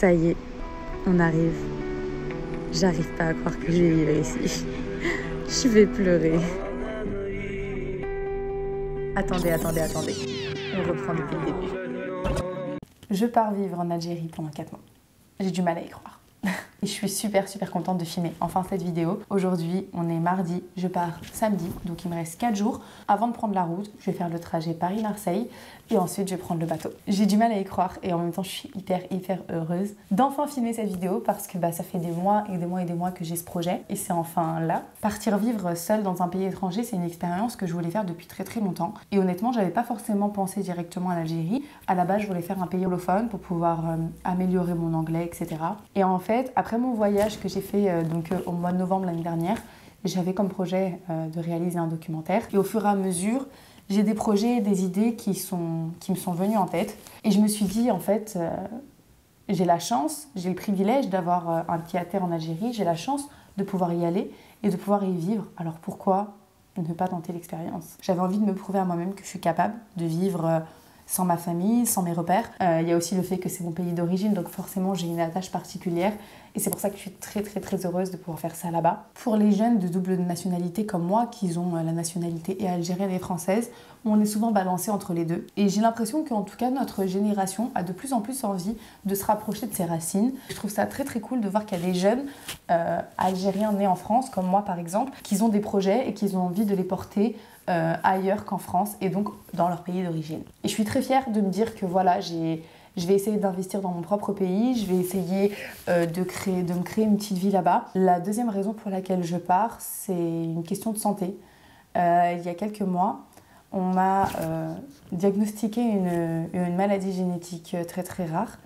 Ça y est, on arrive. J'arrive pas à croire que je vais vivre ici. Je vais pleurer. Attendez, attendez, attendez. On reprend depuis le début. Je pars vivre en Algérie pendant 4 mois. J'ai du mal à y croire. Et je suis super super contente de filmer enfin cette vidéo. Aujourd'hui, on est mardi, je pars samedi, donc il me reste 4 jours. Avant de prendre la route, je vais faire le trajet Paris-Marseille et ensuite je vais prendre le bateau. J'ai du mal à y croire et en même temps je suis hyper hyper heureuse d'enfin filmer cette vidéo parce que bah, ça fait des mois et des mois et des mois que j'ai ce projet et c'est enfin là. Partir vivre seule dans un pays étranger, c'est une expérience que je voulais faire depuis très très longtemps et honnêtement, j'avais pas forcément pensé directement à l'Algérie. À la base, je voulais faire un pays holophone pour pouvoir euh, améliorer mon anglais, etc. Et en fait, après mon voyage que j'ai fait euh, donc, euh, au mois de novembre l'année dernière, j'avais comme projet euh, de réaliser un documentaire. Et au fur et à mesure, j'ai des projets, des idées qui, sont, qui me sont venues en tête. Et je me suis dit, en fait, j'ai la chance, j'ai le privilège d'avoir un pied à en Algérie, j'ai la chance de pouvoir y aller et de pouvoir y vivre. Alors pourquoi ne pas tenter l'expérience? J'avais envie de me prouver à moi-même que je suis capable de vivre sans ma famille, sans mes repères. Il y a aussi le fait que c'est mon pays d'origine, donc forcément j'ai une attache particulière. Et c'est pour ça que je suis très très très heureuse de pouvoir faire ça là-bas. Pour les jeunes de double nationalité comme moi, qui ont euh, la nationalité et algérienne et française, on est souvent balancé entre les deux. Et j'ai l'impression qu'en tout cas notre génération a de plus en plus envie de se rapprocher de ses racines. Je trouve ça très très cool de voir qu'il y a des jeunes euh, algériens nés en France, comme moi par exemple, qui ont des projets et qui ont envie de les porter euh, ailleurs qu'en France et donc dans leur pays d'origine. Et je suis très fière de me dire que voilà, j'ai je vais essayer d'investir dans mon propre pays, je vais essayer euh, de, créer, de me créer une petite vie là-bas. La deuxième raison pour laquelle je pars, c'est une question de santé. Euh, il y a quelques mois, on m'a diagnostiqué une, une, maladie génétique très très rare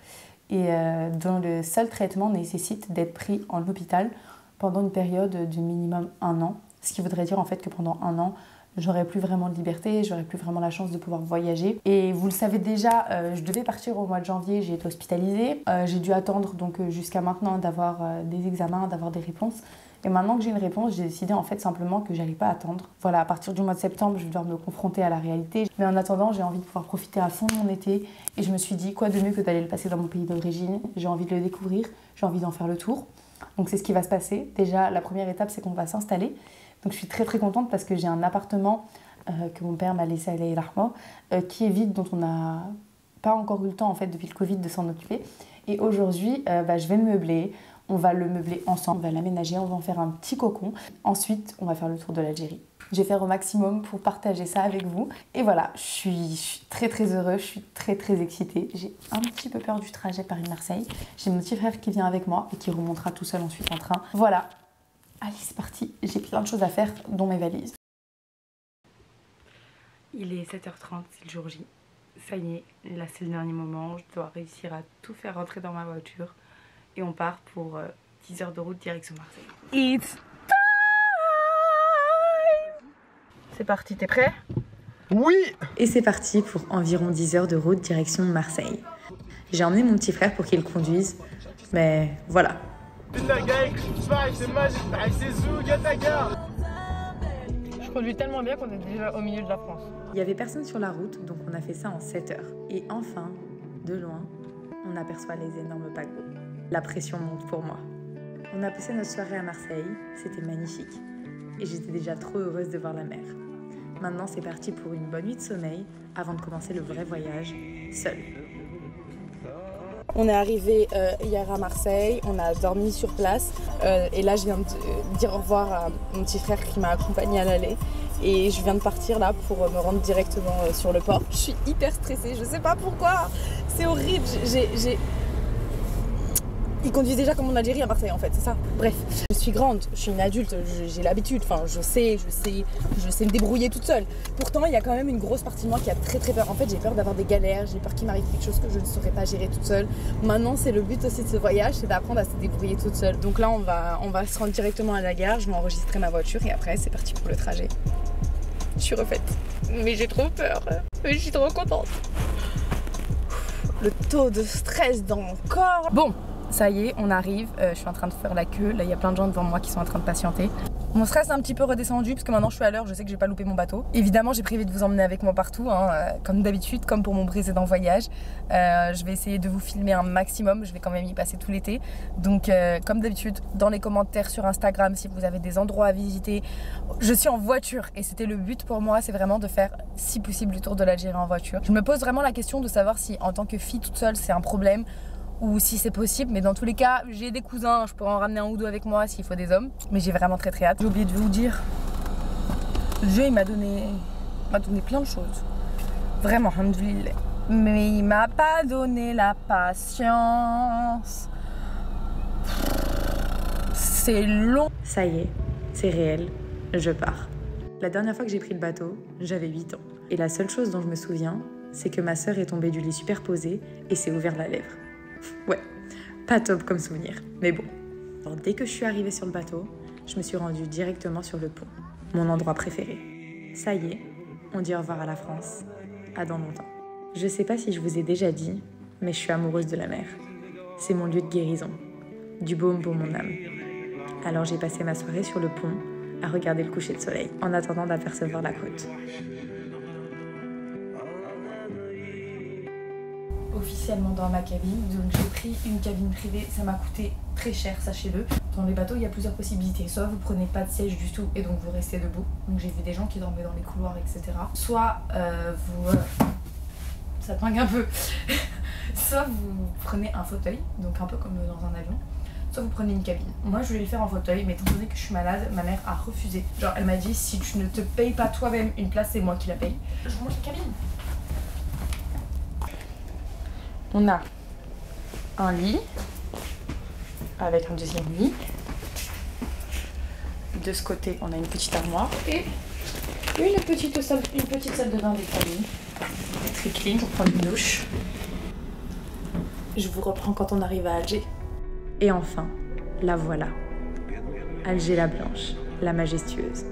et dont le seul traitement nécessite d'être pris en hôpital pendant une période de minimum un an. Ce qui voudrait dire en fait que pendant un an, j'aurais plus vraiment de liberté, j'aurais plus vraiment la chance de pouvoir voyager. Et vous le savez déjà, euh, je devais partir au mois de janvier, j'ai été hospitalisée. Euh, j'ai dû attendre donc euh, jusqu'à maintenant d'avoir des examens, d'avoir des réponses. Et maintenant que j'ai une réponse, j'ai décidé en fait simplement que j'allais pas attendre. Voilà, à partir du mois de septembre, je vais devoir me confronter à la réalité. Mais en attendant, j'ai envie de pouvoir profiter à fond de mon été. Et je me suis dit, quoi de mieux que d'aller le passer dans mon pays d'origine? J'ai envie de le découvrir, j'ai envie d'en faire le tour. Donc c'est ce qui va se passer. Déjà, la première étape, c'est qu'on va s'installer. Donc je suis très très contente parce que j'ai un appartement euh, que mon père m'a laissé à Rahma, euh, qui est vide, dont on n'a pas encore eu le temps en fait depuis le Covid de s'en occuper. Et aujourd'hui, euh, bah, je vais me meubler. On va le meubler ensemble, on va l'aménager, on va en faire un petit cocon. Ensuite, on va faire le tour de l'Algérie. Je vais faire au maximum pour partager ça avec vous. Et voilà, je suis, je suis très très heureuse, je suis très très excitée. J'ai un petit peu peur du trajet Paris-Marseille. J'ai mon petit frère qui vient avec moi et qui remontera tout seul ensuite en train. Voilà, Allez, c'est parti. J'ai plein de choses à faire, dont mes valises. Il est 7h30, c'est le jour J. Ça y est, là c'est le dernier moment. Je dois réussir à tout faire rentrer dans ma voiture. Et on part pour 10 euh, heures de route direction Marseille. It's time C'est parti, t'es prêt? Oui Et c'est parti pour environ 10 heures de route direction Marseille. J'ai emmené mon petit frère pour qu'il conduise, mais voilà, je conduis tellement bien qu'on est déjà au milieu de la France. Il y avait personne sur la route, donc on a fait ça en 7 heures. Et enfin, de loin, on aperçoit les énormes paquebots. La pression monte pour moi. On a passé notre soirée à Marseille, c'était magnifique. Et j'étais déjà trop heureuse de voir la mer. Maintenant, c'est parti pour une bonne nuit de sommeil avant de commencer le vrai voyage, seul. On est arrivé euh, hier à Marseille, on a dormi sur place euh, et là je viens de dire au revoir à mon petit frère qui m'a accompagné à l'aller et je viens de partir là pour me rendre directement euh, sur le port. Je suis hyper stressée, je sais pas pourquoi, c'est horrible, j'ai ils conduisent déjà comme en Algérie à Marseille en fait, c'est ça. Bref, je suis grande, je suis une adulte, j'ai l'habitude, enfin je sais, je sais, je sais me débrouiller toute seule. Pourtant, il y a quand même une grosse partie de moi qui a très très peur. En fait, j'ai peur d'avoir des galères, j'ai peur qu'il m'arrive quelque chose que je ne saurais pas gérer toute seule. Maintenant, c'est le but aussi de ce voyage, c'est d'apprendre à se débrouiller toute seule. Donc là, on va, on va se rendre directement à la gare, je vais enregistrer ma voiture et après, c'est parti pour le trajet. Je suis refaite. Mais j'ai trop peur. Mais je suis trop contente. Le taux de stress dans mon corps. Bon, ça y est, on arrive. Euh, je suis en train de faire la queue. Là, il y a plein de gens devant moi qui sont en train de patienter. Mon stress est un petit peu redescendu parce que maintenant je suis à l'heure, je sais que j'ai pas loupé mon bateau. Évidemment, j'ai prévu de vous emmener avec moi partout, hein, euh, comme d'habitude, comme pour mon précédent voyage. Euh, je vais essayer de vous filmer un maximum, je vais quand même y passer tout l'été. Donc, comme d'habitude, dans les commentaires sur Instagram, si vous avez des endroits à visiter, je suis en voiture et c'était le but pour moi, c'est vraiment de faire, si possible, le tour de l'Algérie en voiture. Je me pose vraiment la question de savoir si, en tant que fille toute seule, c'est un problème ou si c'est possible. Mais dans tous les cas, j'ai des cousins, je pourrais en ramener un ou deux avec moi s'il faut des hommes. Mais j'ai vraiment très très hâte. J'ai oublié de vous dire, Dieu il m'a donné, m'a donné plein de choses. Vraiment, alhamdoulilah. Mais il m'a pas donné la patience. C'est long. Ça y est, c'est réel, je pars. La dernière fois que j'ai pris le bateau, j'avais 8 ans. Et la seule chose dont je me souviens, c'est que ma sœur est tombée du lit superposé et s'est ouvert la lèvre. Ouais, pas top comme souvenir, mais bon. Dès que je suis arrivée sur le bateau, je me suis rendue directement sur le pont, mon endroit préféré. Ça y est, on dit au revoir à la France. À dans longtemps. Je sais pas si je vous ai déjà dit, mais je suis amoureuse de la mer. C'est mon lieu de guérison, du baume pour mon âme. Alors j'ai passé ma soirée sur le pont à regarder le coucher de soleil en attendant d'apercevoir la côte. Officiellement dans ma cabine. Donc j'ai pris une cabine privée, ça m'a coûté très cher, sachez-le. Dans les bateaux, il y a plusieurs possibilités. Soit vous prenez pas de siège du tout et donc vous restez debout. Donc j'ai vu des gens qui dormaient dans les couloirs, etc. Soit euh, vous... Euh, ça pingue un peu. Soit vous prenez un fauteuil, donc un peu comme dans un avion. Soit vous prenez une cabine. Moi je voulais le faire en fauteuil, mais étant donné que je suis malade, ma mère a refusé. Genre elle m'a dit si tu ne te payes pas toi-même une place, c'est moi qui la paye. Je montre la cabine. On a un lit avec un deuxième lit. De ce côté, on a une petite armoire et une petite salle, une petite salle de bain des familles. Très clean pour prendre une douche. Je vous reprends quand on arrive à Alger. Et enfin, la voilà. Alger la blanche, la majestueuse.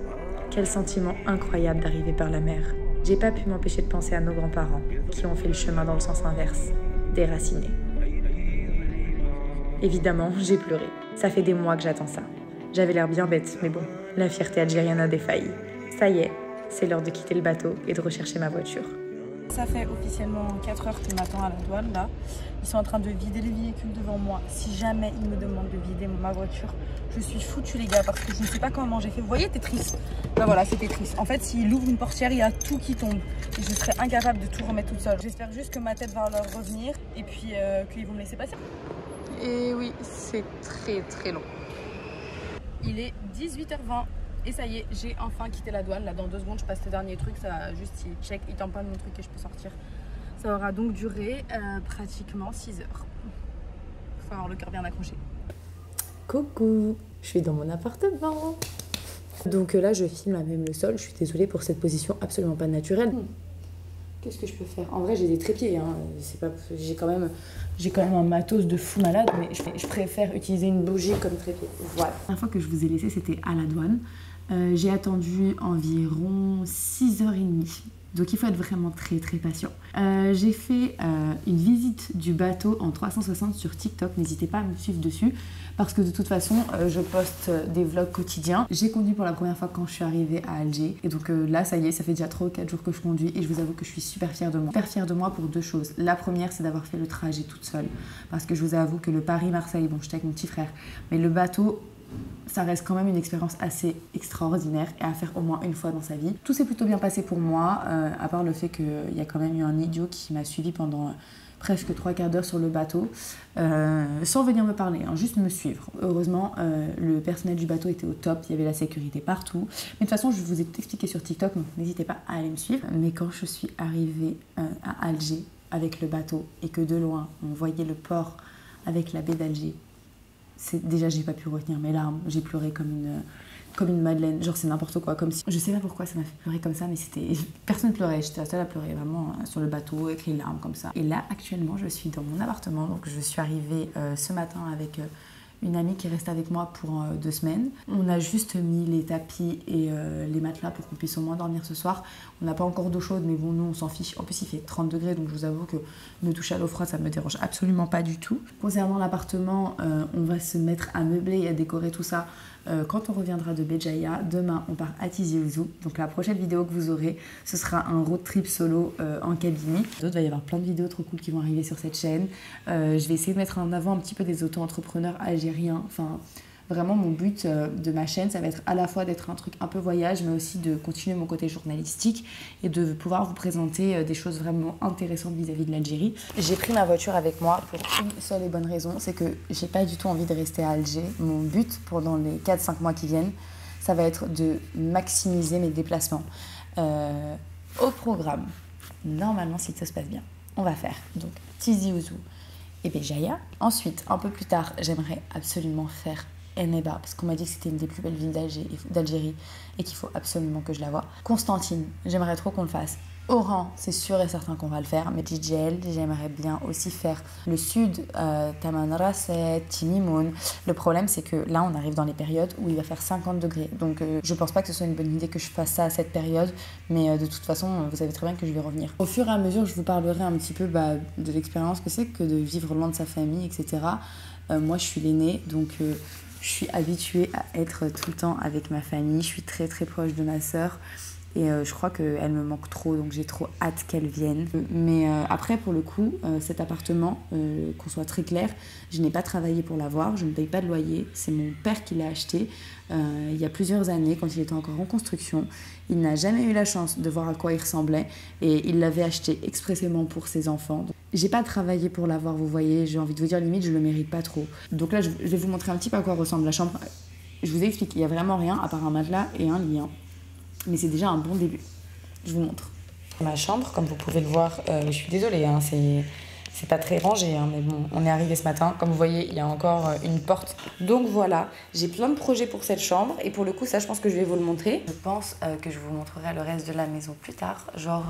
Quel sentiment incroyable d'arriver par la mer. J'ai pas pu m'empêcher de penser à nos grands-parents qui ont fait le chemin dans le sens inverse déraciné. Évidemment, j'ai pleuré. Ça fait des mois que j'attends ça. J'avais l'air bien bête, mais bon, la fierté algérienne a défailli. Ça y est, c'est l'heure de quitter le bateau et de rechercher ma voiture. Ça fait officiellement 4 heures que m'attend à la douane là. Ils sont en train de vider les véhicules devant moi. Si jamais ils me demandent de vider ma voiture, je suis foutue les gars parce que je ne sais pas comment j'ai fait. Vous voyez Tetris? Ben voilà, c'est Tetris. En fait, s'il ouvre une portière, il y a tout qui tombe. Et je serais incapable de tout remettre toute seule. J'espère juste que ma tête va leur revenir et puis euh, qu'ils vont me laisser passer. Et oui, c'est très très long. Il est 18h20. Et ça y est, j'ai enfin quitté la douane. Là, dans deux secondes, je passe le dernier truc. Ça juste, il check, il tamponne mon truc et je peux sortir. Ça aura donc duré euh, pratiquement 6 heures. Faut avoir le cœur bien accroché. Coucou, je suis dans mon appartement. Donc euh, là, je filme à même le sol. Je suis désolée pour cette position absolument pas naturelle. Hmm. Qu'est-ce que je peux faire? En vrai, j'ai des trépieds. Hein. C'est pas, j'ai quand même, j'ai quand même un matos de fou malade, mais je, je préfère utiliser une bougie comme trépied. Voilà. La fois que je vous ai laissé, c'était à la douane. Euh, j'ai attendu environ 6h30. Donc il faut être vraiment très très patient. Euh, j'ai fait euh, une visite du bateau en 360 sur TikTok. N'hésitez pas à me suivre dessus parce que de toute façon je poste des vlogs quotidiens. J'ai conduit pour la première fois quand je suis arrivée à Alger. Et donc là ça y est, ça fait déjà 3 ou 4 jours que je conduis et je vous avoue que je suis super fière de moi. Super fière de moi pour deux choses. La première c'est d'avoir fait le trajet toute seule. Parce que je vous avoue que le Paris-Marseille, bon j'étais avec mon petit frère, mais le bateau ça reste quand même une expérience assez extraordinaire et à faire au moins une fois dans sa vie. Tout s'est plutôt bien passé pour moi, euh, à part le fait qu'il y a quand même eu un idiot qui m'a suivi pendant presque trois quarts d'heure sur le bateau, euh, sans venir me parler, hein, juste me suivre. Heureusement, euh, le personnel du bateau était au top, il y avait la sécurité partout. Mais de toute façon, je vous ai tout expliqué sur TikTok, donc n'hésitez pas à aller me suivre. Mais quand je suis arrivée à Alger avec le bateau et que de loin, on voyait le port avec la baie d'Alger, déjà j'ai pas pu retenir mes larmes. J'ai pleuré comme une comme une madeleine. Genre c'est n'importe quoi. Comme si je sais pas pourquoi ça m'a fait pleurer comme ça mais c'était personne pleurait. J'étais la seule à pleurer vraiment euh, sur le bateau avec les larmes comme ça. Et là actuellement je suis dans mon appartement. Donc je suis arrivée euh, ce matin avec euh, une amie qui reste avec moi pour euh, deux semaines. On a juste mis les tapis et euh, les matelas pour qu'on puisse au moins dormir ce soir. On n'a pas encore d'eau chaude, mais bon, nous on s'en fiche. En plus, il fait 30 degrés, donc je vous avoue que me toucher à l'eau froide, ça me dérange absolument pas du tout. Concernant l'appartement, euh, on va se mettre à meubler et à décorer tout ça quand on reviendra de Béjaïa. Demain, on part à Tizi Ouzou. Donc la prochaine vidéo que vous aurez, ce sera un road trip solo en cabine. Il va y avoir plein de vidéos trop cool qui vont arriver sur cette chaîne. je vais essayer de mettre en avant un petit peu des auto-entrepreneurs algériens. Enfin, vraiment mon but euh, de ma chaîne, ça va être à la fois d'être un truc un peu voyage, mais aussi de continuer mon côté journalistique et de pouvoir vous présenter euh, des choses vraiment intéressantes vis-à-vis de l'Algérie. J'ai pris ma voiture avec moi pour une seule et bonne raison, c'est que j'ai pas du tout envie de rester à Alger. Mon but pendant les 4-5 mois qui viennent, ça va être de maximiser mes déplacements. Euh, au programme, normalement, si ça se passe bien, on va faire donc Tizi Ouzou et Béjaïa. Ensuite, un peu plus tard, j'aimerais absolument faire Enneba, parce qu'on m'a dit que c'était une des plus belles villes d'Algérie et qu'il faut absolument que je la voie. Constantine, j'aimerais trop qu'on le fasse. Oran, c'est sûr et certain qu'on va le faire, mais Djidjel, j'aimerais bien aussi faire le sud, euh, Tamanrasset, Timimoun. Le problème, c'est que là, on arrive dans les périodes où il va faire 50 degrés. Donc, euh, je pense pas que ce soit une bonne idée que je fasse ça à cette période, mais euh, de toute façon, vous savez très bien que je vais revenir. Au fur et à mesure, je vous parlerai un petit peu bah, de l'expérience que c'est que de vivre loin de sa famille, etc. Euh, moi, je suis l'aînée, donc je suis habituée à être tout le temps avec ma famille. Je suis très très proche de ma sœur. Et euh, je crois qu'elle me manque trop, donc j'ai trop hâte qu'elle vienne. Mais euh, après, pour le coup, euh, cet appartement, qu'on soit très clair, je n'ai pas travaillé pour l'avoir, je ne paye pas de loyer. C'est mon père qui l'a acheté il y a plusieurs années, quand il était encore en construction. Il n'a jamais eu la chance de voir à quoi il ressemblait et il l'avait acheté expressément pour ses enfants. J'ai pas travaillé pour l'avoir, vous voyez, j'ai envie de vous dire limite, je le mérite pas trop. Donc là, je vais vous montrer un petit peu à quoi ressemble la chambre. Je vous explique, il n'y a vraiment rien à part un matelas et un lit. Hein mais c'est déjà un bon début. Je vous montre. Ma chambre, comme vous pouvez le voir, euh, je suis désolée, hein, c'est c'est pas très rangé, hein, mais bon, on est arrivé ce matin. Comme vous voyez, il y a encore euh, une porte. Donc voilà, j'ai plein de projets pour cette chambre. Et pour le coup, ça, je pense que je vais vous le montrer. Je pense euh, que je vous montrerai le reste de la maison plus tard. Genre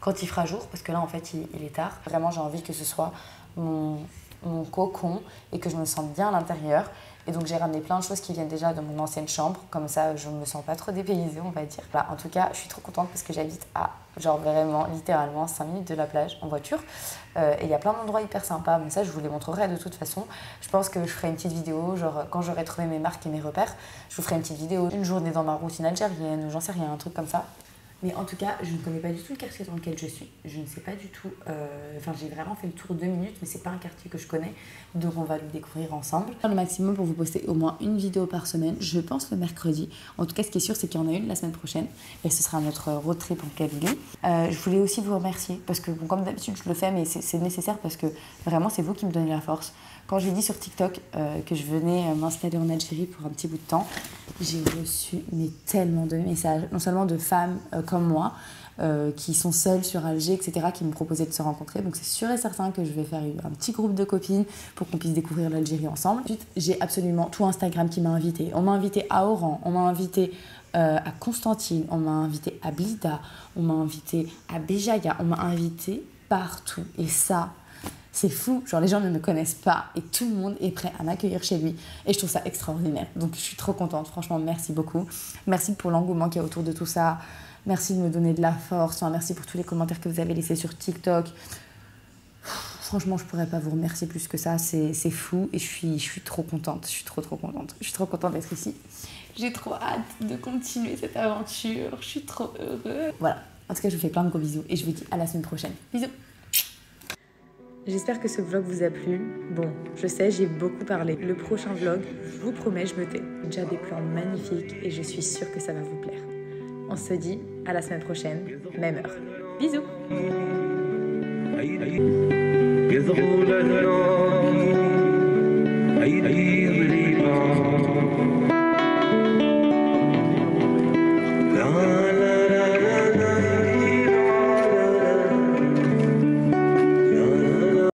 quand il fera jour, parce que là, en fait, il, il est tard. Vraiment, j'ai envie que ce soit mon, mon cocon et que je me sente bien à l'intérieur. Et donc j'ai ramené plein de choses qui viennent déjà de mon ancienne chambre, comme ça je ne me sens pas trop dépaysée, on va dire. Là, en tout cas, je suis trop contente parce que j'habite à, genre vraiment, littéralement 5 minutes de la plage en voiture. Euh, et il y a plein d'endroits hyper sympas, mais ça je vous les montrerai de toute façon. Je pense que je ferai une petite vidéo, genre quand j'aurai trouvé mes marques et mes repères, je vous ferai une petite vidéo, une journée dans ma routine algérienne, j'en sais rien, un truc comme ça. Mais en tout cas, je ne connais pas du tout le quartier dans lequel je suis. Je ne sais pas du tout. Euh, enfin, j'ai vraiment fait le tour deux minutes, mais c'est pas un quartier que je connais. Donc, on va le découvrir ensemble. Le maximum pour vous poster au moins une vidéo par semaine. Je pense le mercredi. En tout cas, ce qui est sûr, c'est qu'il y en a une la semaine prochaine. Et ce sera notre road trip en Kabylie. Euh, je voulais aussi vous remercier parce que, comme d'habitude, je le fais, mais c'est nécessaire parce que vraiment, c'est vous qui me donnez la force. Quand j'ai dit sur TikTok euh, que je venais m'installer en Algérie pour un petit bout de temps, j'ai reçu mais, tellement de messages, non seulement de femmes euh, comme moi, euh, qui sont seules sur Alger, etc., qui me proposaient de se rencontrer. Donc c'est sûr et certain que je vais faire un petit groupe de copines pour qu'on puisse découvrir l'Algérie ensemble. Ensuite, j'ai absolument tout Instagram qui m'a invité. On m'a invité à Oran, on m'a invité à Constantine, on m'a invité à Blida, on m'a invité à Béjaïa, on m'a invité partout. Et ça, c'est fou, genre les gens ne me connaissent pas et tout le monde est prêt à m'accueillir chez lui et je trouve ça extraordinaire. Donc je suis trop contente, franchement merci beaucoup. Merci pour l'engouement qu'il y a autour de tout ça. Merci de me donner de la force. merci pour tous les commentaires que vous avez laissés sur TikTok. Franchement, je pourrais pas vous remercier plus que ça. C'est fou et je suis, je suis trop contente. Je suis trop, trop contente. Je suis trop contente d'être ici. J'ai trop hâte de continuer cette aventure. Je suis trop heureuse. Voilà. En tout cas, je vous fais plein de gros bisous et je vous dis à la semaine prochaine. Bisous. J'espère que ce vlog vous a plu. Bon, je sais, j'ai beaucoup parlé. Le prochain vlog, je vous promets, je me tais. Déjà des plans magnifiques et je suis sûre que ça va vous plaire. On se dit à la semaine prochaine, même heure. Bisous